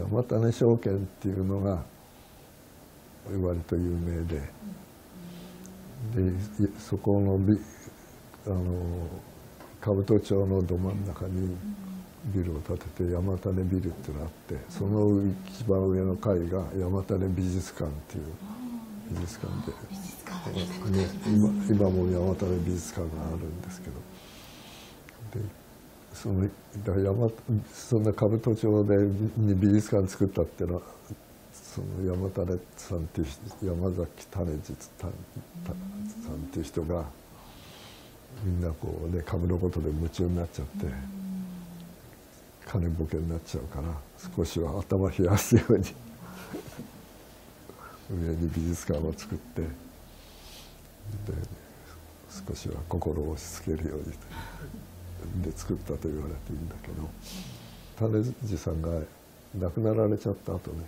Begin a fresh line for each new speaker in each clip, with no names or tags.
山種証券っていうのが割と有名で。でそこのビあの兜町のど真ん中にビルを建てて山種ビルっていうのがあってその一番上の階が山種美術館っていう美術館で、ね、今今も山種美術館があるんですけど。でそのだから山そんな兜町でに美術館作ったっていうのはその山種さんっていう山崎種実さんっていう人がみんなこうね株のことで夢中になっちゃって。金ボケになっちゃうから少しは頭冷やすように上に美術館を作ってで少しは心を押し付けるようにで作ったと言われているんだけど種次さんが亡くなられちゃった後ね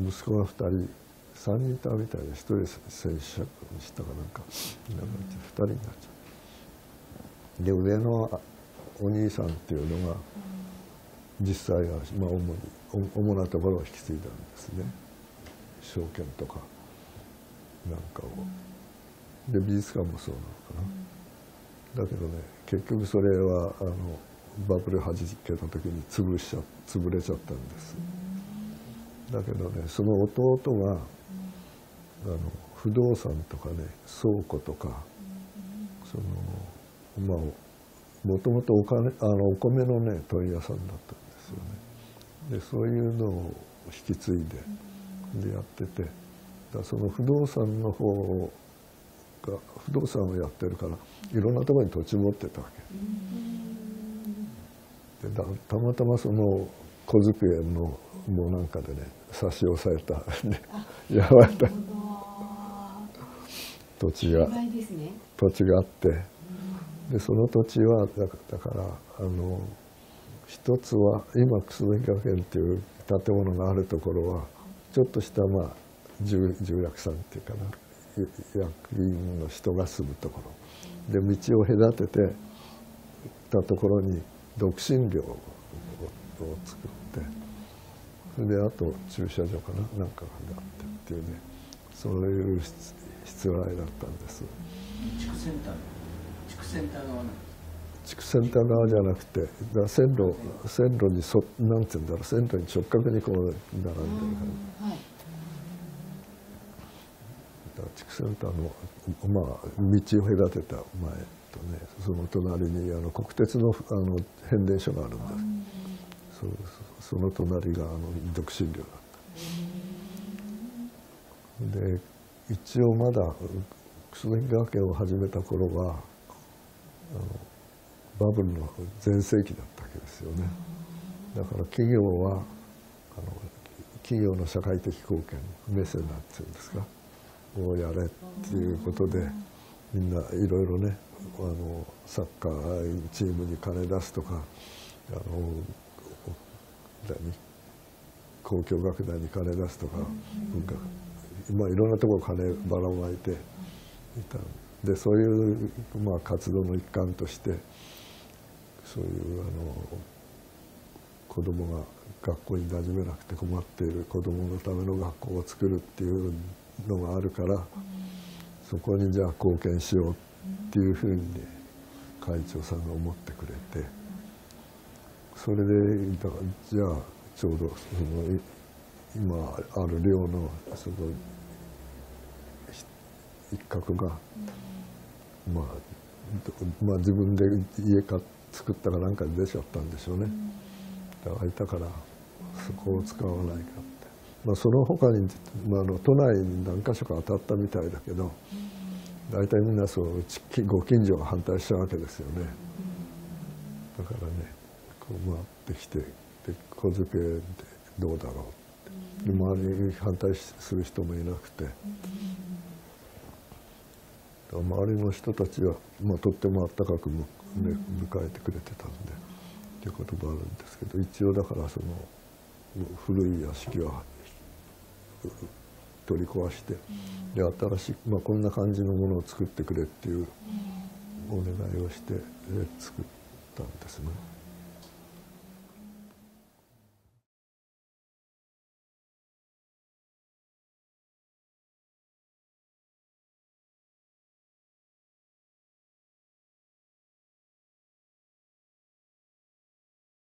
息子が2人3人いたみたいで1人戦死したかなんか2人になっちゃう。で上のお兄さんっていうのが実際は、まあ、主に主なところを引き継いだんですね証券とかなんかを。で美術館もそうなのかな。だけどね結局それはあのバブルはじけた時に潰しちゃ潰れちゃったんです。だけどねその弟があの不動産とかね倉庫とかそのまあもともとお金あのお米のね問屋さんだったんですよね。でそういうのを引き継いででやっててだその不動産の方をが不動産をやってるからいろんなところに土地持ってたわけ。でだたまたまその小机のもうなんかでね差し押さえた。やばい。土地が、土地があって。でその土地はだからあの一つは今楠木学園っていう建物があるところはちょっとしたまあ重重役さんっていうかな役員の人が住むところで道を隔ててたところに独身寮を作ってそれであと駐車場かななんかがあってっていうねそういう失礼だったんです。
地区センター地区センター側
地区センター側じゃなくてだ線路線路にそなんて言うんだろう線路に直角にこう並んでる感じ、はい、地区センターのまあ道を隔てた前とねその隣にあの国鉄のあの変電所があるんです、うん、そその隣があの独身寮だったで一応まだ楠木学園を始めた頃はあのバブルの全盛期だったわけですよね。だから企業はあの企業の社会的貢献メセナっていうんですかをやれっていうことでみんないろいろねあのサッカーチームに金出すとかあの何公共楽団に金出すとか文化まあいろんなところ金ばらまいていたでそういう、まあ、活動の一環としてそういうあの子どもが学校に馴染めなくて困っている子どものための学校を作るっていうのがあるから、そこにじゃあ貢献しようっていうふうに、会長さんが思ってくれてそれでだからじゃあちょうどその今ある寮のその一角が。まあ、まあ自分で家か作ったかなんかで出ちゃったんでしょうね。だからいたからそこを使わないかっ。まあ、その他に、まあ、あの都内に何か所か当たったみたいだけど大体みんなそうご近所が反対したわけですよね。だからねこう回ってきてで小付けでどうだろうって。周りに反対する人もいなくて。周りの人たちは、まあ、とってもあったかく、ね、迎えてくれてたんでっていうこともあるんですけど一応だからその古い屋敷は取り壊してで新しい、まあ、こんな感じのものを作ってくれっていうお願いをして作ったんですね。